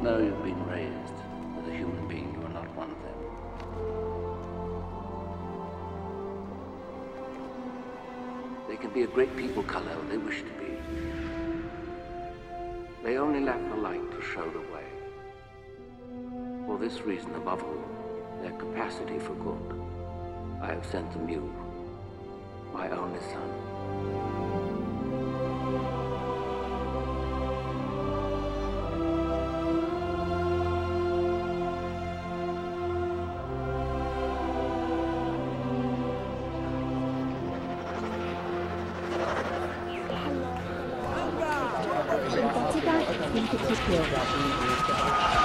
even though you've been raised as a human being, you are not one of them. They can be a great people Kal-El they wish to be. They only lack the light to show the way. For this reason, above all, their capacity for good, I have sent them you, my only son. 全國之間，建設協調。